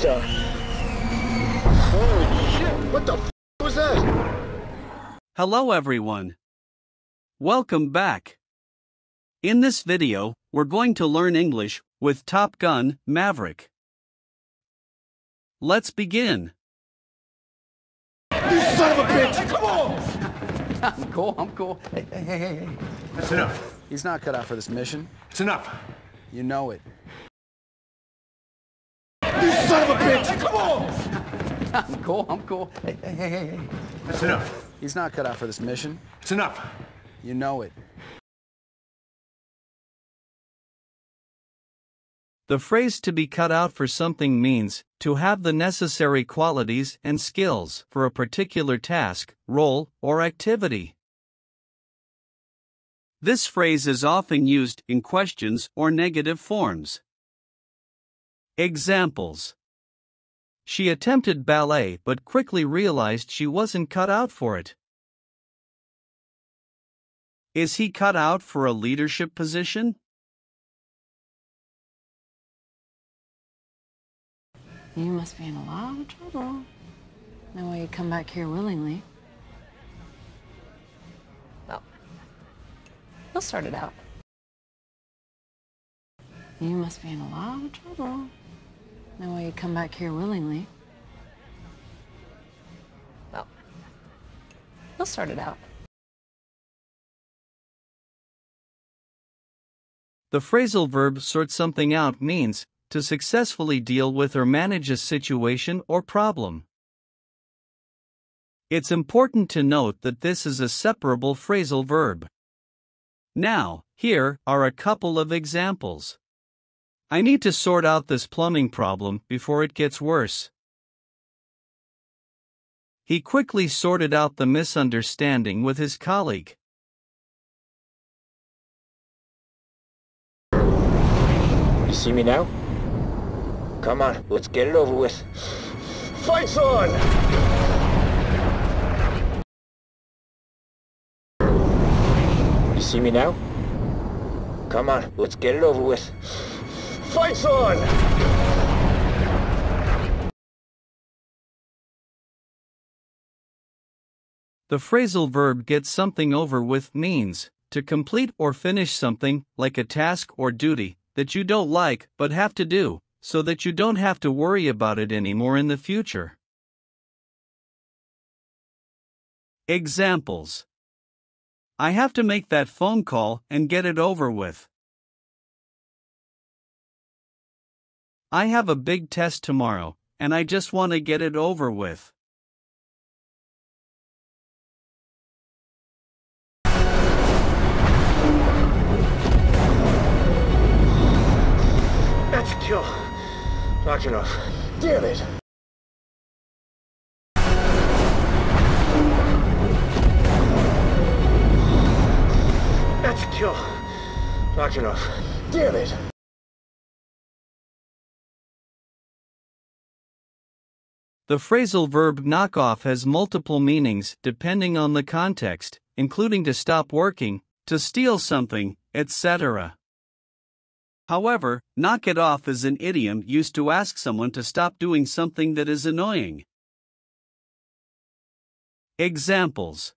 the? Holy shit! What the f was that? Hello everyone. Welcome back. In this video, we're going to learn English with Top Gun Maverick. Let's begin. You son of a bitch! Come on! I'm cool. I'm cool. Hey, hey, hey, hey, hey. That's enough. He's not cut out for this mission. It's enough. You know it. You son bitch! Come on! I'm cool. I'm cool. Hey, hey, hey, hey, hey. That's enough. He's not cut out for this mission. It's enough. You know it. The phrase to be cut out for something means to have the necessary qualities and skills for a particular task, role, or activity. This phrase is often used in questions or negative forms. Examples She attempted ballet but quickly realized she wasn't cut out for it. Is he cut out for a leadership position? You must be in a lot of trouble. No way you'd come back here willingly. Well, we'll start it out. You must be in a lot of trouble. No way you'd come back here willingly. Well, we'll start it out. The phrasal verb sort something out means to successfully deal with or manage a situation or problem. It's important to note that this is a separable phrasal verb. Now, here are a couple of examples. I need to sort out this plumbing problem before it gets worse. He quickly sorted out the misunderstanding with his colleague. You see me now? Come on, let's get it over with. Fights on! You see me now? Come on, let's get it over with. Fights on! The phrasal verb get something over with means to complete or finish something, like a task or duty, that you don't like but have to do, so that you don't have to worry about it anymore in the future. Examples I have to make that phone call and get it over with. I have a big test tomorrow, and I just want to get it over with. That's a kill. Enough. Damn it! That's a kill. Enough. Damn it! The phrasal verb knock off has multiple meanings depending on the context, including to stop working, to steal something, etc. However, knock it off is an idiom used to ask someone to stop doing something that is annoying. Examples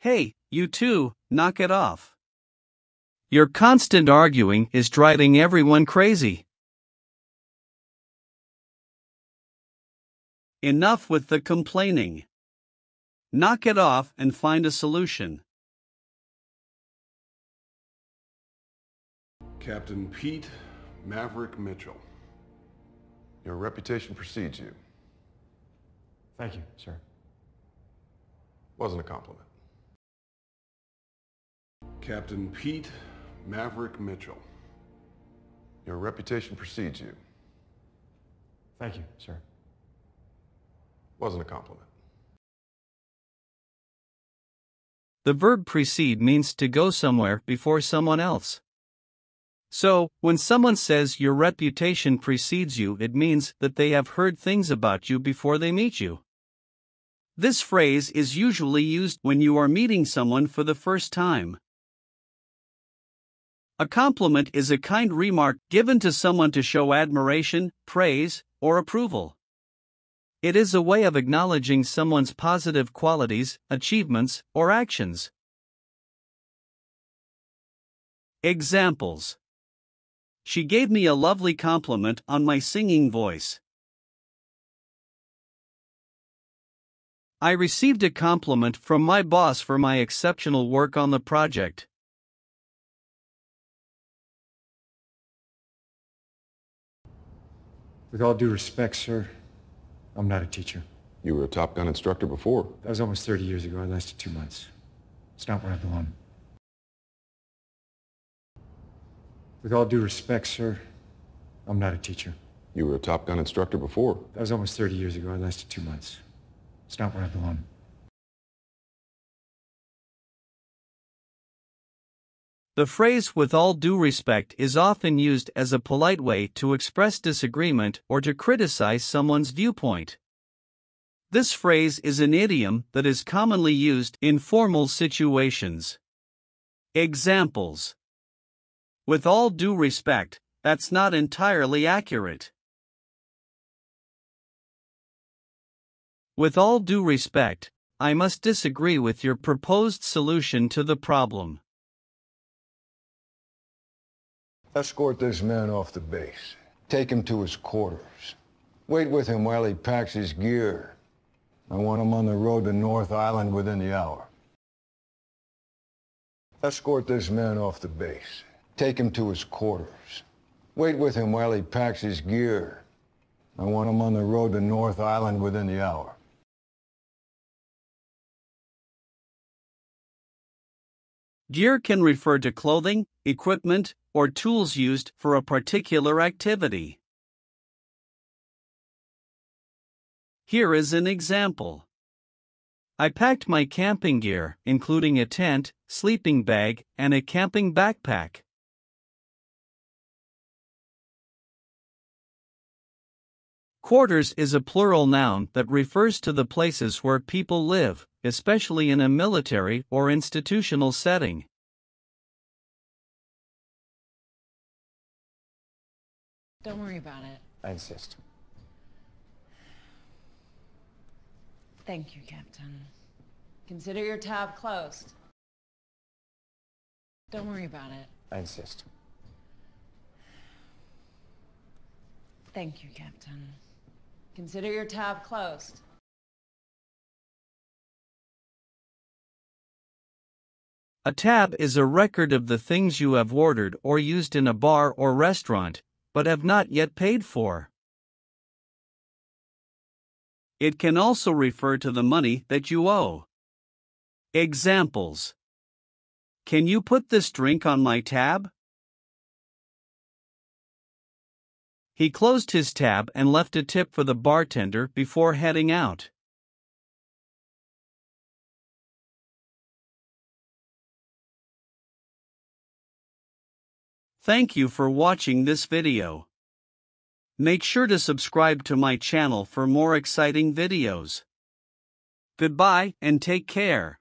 Hey, you two, knock it off. Your constant arguing is driving everyone crazy. Enough with the complaining. Knock it off and find a solution. Captain Pete Maverick Mitchell. Your reputation precedes you. Thank you, sir. Wasn't a compliment. Captain Pete Maverick Mitchell. Your reputation precedes you. Thank you, sir. Wasn't a compliment. The verb precede means to go somewhere before someone else. So, when someone says your reputation precedes you, it means that they have heard things about you before they meet you. This phrase is usually used when you are meeting someone for the first time. A compliment is a kind remark given to someone to show admiration, praise, or approval. It is a way of acknowledging someone's positive qualities, achievements, or actions. Examples She gave me a lovely compliment on my singing voice. I received a compliment from my boss for my exceptional work on the project. With all due respect, sir, I'm not a teacher. You were a Top Gun instructor before. That was almost 30 years ago. I lasted two months. It's not where I belong. With all due respect, sir, I'm not a teacher. You were a Top Gun instructor before. That was almost 30 years ago. I lasted two months. It's not where I belong. The phrase with all due respect is often used as a polite way to express disagreement or to criticize someone's viewpoint. This phrase is an idiom that is commonly used in formal situations. Examples With all due respect, that's not entirely accurate. With all due respect, I must disagree with your proposed solution to the problem. Escort this man off the base. Take him to his quarters. Wait with him while he packs his gear. I want him on the road to North Island within the hour. Escort this man off the base. Take him to his quarters. Wait with him while he packs his gear. I want him on the road to North Island within the hour. Gear can refer to clothing, equipment, or tools used for a particular activity. Here is an example. I packed my camping gear, including a tent, sleeping bag, and a camping backpack. Quarters is a plural noun that refers to the places where people live, especially in a military or institutional setting. Don't worry about it. I insist. Thank you, Captain. Consider your tab closed. Don't worry about it. I insist. Thank you, Captain. Consider your tab closed. A tab is a record of the things you have ordered or used in a bar or restaurant, but have not yet paid for. It can also refer to the money that you owe. Examples Can you put this drink on my tab? He closed his tab and left a tip for the bartender before heading out. Thank you for watching this video. Make sure to subscribe to my channel for more exciting videos. Goodbye and take care.